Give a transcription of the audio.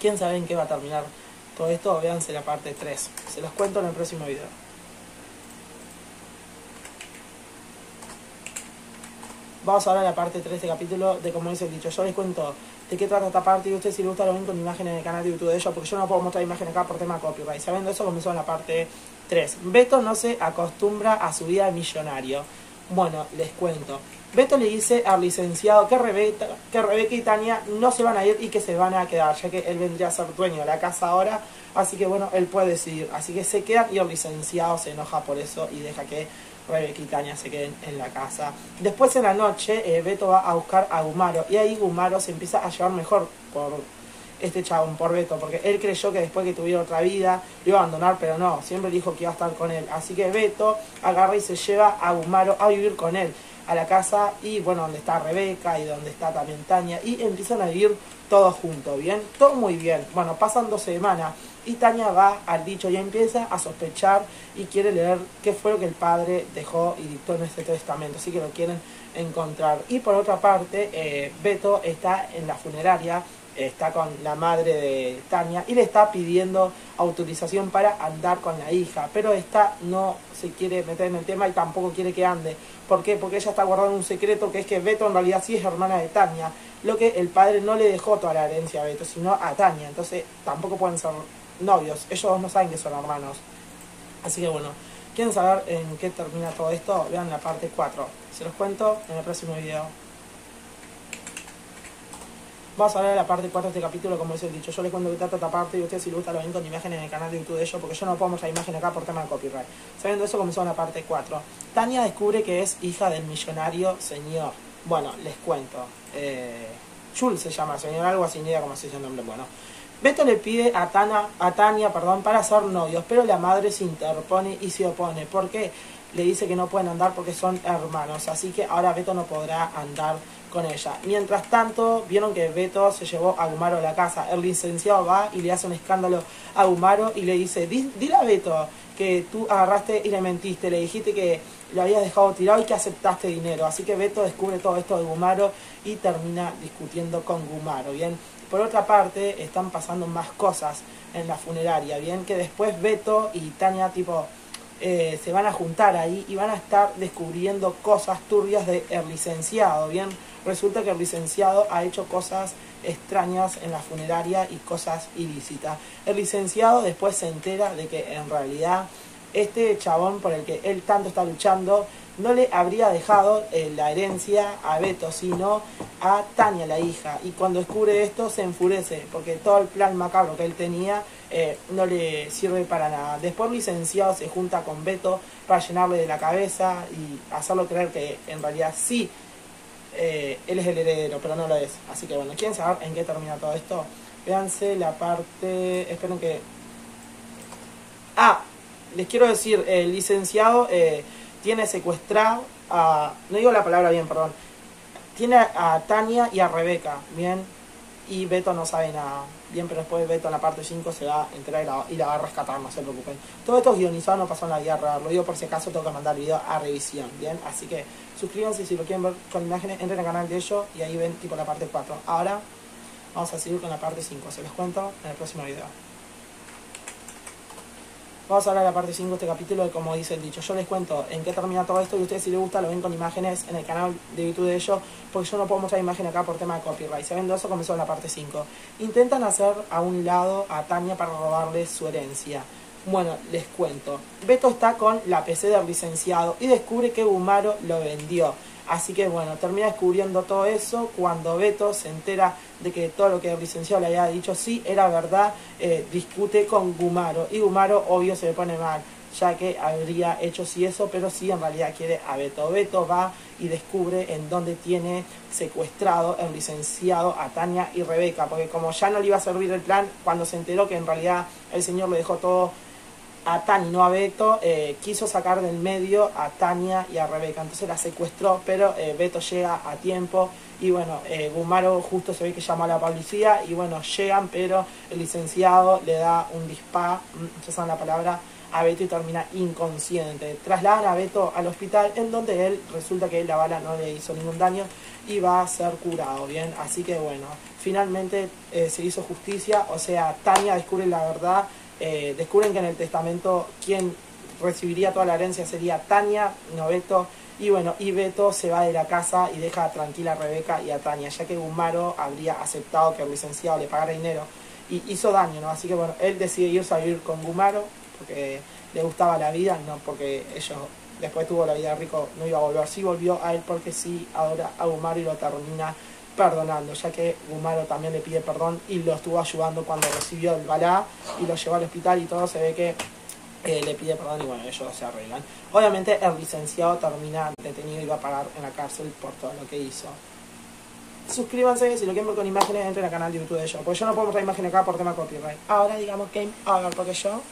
¿Quién sabe en qué va a terminar todo esto? Véanse la parte 3. Se los cuento en el próximo video. Vamos ahora a la parte 3 de este capítulo de como dice el dicho. Yo les cuento de qué trata esta parte y ustedes si les gusta lo ven con imágenes en el canal de YouTube de ellos porque yo no puedo mostrar imágenes acá por tema copyright. Sabiendo eso comenzó en la parte 3. Beto no se acostumbra a su vida de millonario. Bueno, les cuento. Beto le dice al licenciado que Rebeca, que y Tania no se van a ir y que se van a quedar, ya que él vendría a ser dueño de la casa ahora, así que bueno, él puede decidir. Así que se quedan y el licenciado se enoja por eso y deja que Rebeca y Tania se queden en la casa. Después en la noche, eh, Beto va a buscar a Gumaro y ahí Gumaro se empieza a llevar mejor por este chabón, por Beto, porque él creyó que después que tuviera otra vida lo iba a abandonar, pero no, siempre dijo que iba a estar con él. Así que Beto agarra y se lleva a Gumaro a vivir con él a la casa y bueno, donde está Rebeca y donde está también Tania y empiezan a vivir todos juntos, ¿bien? Todo muy bien. Bueno, pasan dos semanas y Tania va al dicho y empieza a sospechar y quiere leer qué fue lo que el padre dejó y dictó en este testamento, así que lo quieren encontrar. Y por otra parte, eh, Beto está en la funeraria está con la madre de Tania y le está pidiendo autorización para andar con la hija, pero esta no se quiere meter en el tema y tampoco quiere que ande. ¿Por qué? Porque ella está guardando un secreto que es que Beto en realidad sí es hermana de Tania, lo que el padre no le dejó toda la herencia a Beto, sino a Tania, entonces tampoco pueden ser novios, ellos no saben que son hermanos. Así que bueno, ¿quieren saber en qué termina todo esto? Vean la parte 4. Se los cuento en el próximo video. Vamos a hablar de la parte 4 de este capítulo, como les he dicho. Yo les cuento que trata esta parte y ustedes si les gusta lo ven con imágenes en el canal de YouTube de ellos, porque yo no puedo mostrar imagen acá por tema de copyright. Sabiendo eso, comenzó la parte 4. Tania descubre que es hija del millonario señor. Bueno, les cuento. Eh, Chul se llama señor, algo así, ni idea cómo se dice el nombre. Bueno, Beto le pide a, Tana, a Tania perdón, para ser novios, pero la madre se interpone y se opone. porque Le dice que no pueden andar porque son hermanos, así que ahora Beto no podrá andar con ella. Mientras tanto, vieron que Beto se llevó a Gumaro a la casa. El licenciado va y le hace un escándalo a Gumaro y le dice, dile a Beto que tú agarraste y le mentiste, le dijiste que lo habías dejado tirado y que aceptaste dinero. Así que Beto descubre todo esto de Gumaro y termina discutiendo con Gumaro, ¿bien? Por otra parte, están pasando más cosas en la funeraria, ¿bien? Que después Beto y Tania, tipo, eh, se van a juntar ahí y van a estar descubriendo cosas turbias del licenciado, ¿bien? Resulta que el licenciado ha hecho cosas extrañas en la funeraria y cosas ilícitas. El licenciado después se entera de que en realidad este chabón por el que él tanto está luchando no le habría dejado eh, la herencia a Beto, sino a Tania, la hija. Y cuando descubre esto se enfurece, porque todo el plan macabro que él tenía eh, no le sirve para nada. Después licenciado se junta con Beto para llenarle de la cabeza y hacerlo creer que en realidad sí eh, él es el heredero, pero no lo es. Así que bueno, ¿quieren saber en qué termina todo esto? Véanse la parte... Esperen que... Ah, les quiero decir, el licenciado eh, tiene secuestrado a... No digo la palabra bien, perdón. Tiene a Tania y a Rebeca, ¿bien? Y Beto no sabe nada. Bien, pero después Beto en la parte 5 se va a enterar y la, va a rescatar, no se preocupen. Todo esto es guionizado, no pasó en la guerra. Lo digo por si acaso tengo que mandar el video a revisión, ¿bien? Así que suscríbanse si lo quieren ver con imágenes, entren al canal de ellos y ahí ven tipo la parte 4. Ahora vamos a seguir con la parte 5, se los cuento en el próximo video. Vamos a hablar de la parte 5 de este capítulo de como dice el dicho. Yo les cuento en qué termina todo esto y ustedes si les gusta lo ven con imágenes en el canal de YouTube de ellos porque yo no puedo mostrar imagen acá por tema de copyright. Sabiendo eso comenzó la parte 5. Intentan hacer a un lado a Tania para robarle su herencia. Bueno, les cuento. Beto está con la PC del licenciado y descubre que Gumaro lo vendió. Así que bueno, termina descubriendo todo eso cuando Beto se entera de que todo lo que el licenciado le había dicho sí era verdad, eh, discute con Gumaro y Gumaro obvio se le pone mal ya que habría hecho sí eso, pero sí en realidad quiere a Beto. Beto va y descubre en dónde tiene secuestrado el licenciado a Tania y Rebeca, porque como ya no le iba a servir el plan, cuando se enteró que en realidad el señor le dejó todo a Tania, no a Beto, eh, quiso sacar del medio a Tania y a Rebeca. Entonces la secuestró, pero eh, Beto llega a tiempo y bueno, eh, Gumaro justo se ve que llamó a la policía y bueno, llegan, pero el licenciado le da un disparo, mm, saben la palabra, a Beto y termina inconsciente. Trasladan a Beto al hospital en donde él resulta que la bala no le hizo ningún daño y va a ser curado, ¿bien? Así que bueno, finalmente eh, se hizo justicia, o sea, Tania descubre la verdad, eh, descubren que en el testamento quien recibiría toda la herencia sería Tania, no Beto, y bueno, y Beto se va de la casa y deja tranquila a Rebeca y a Tania, ya que Gumaro habría aceptado que el licenciado le pagara dinero. Y hizo daño, ¿no? Así que bueno, él decide irse a vivir con Gumaro porque le gustaba la vida, no porque ellos después tuvo la vida rico, no iba a volver, sí volvió a él porque sí ahora a Gumaro y lo termina perdonando, ya que Gumaro también le pide perdón y lo estuvo ayudando cuando recibió el balá y lo llevó al hospital y todo se ve que eh, le pide perdón y bueno, ellos se arreglan. Obviamente el licenciado termina detenido y va a pagar en la cárcel por todo lo que hizo. Suscríbanse, si lo quieren ver con imágenes, entren al canal de YouTube de yo, porque yo no puedo mostrar imágenes acá por tema copyright. Ahora digamos game over, porque yo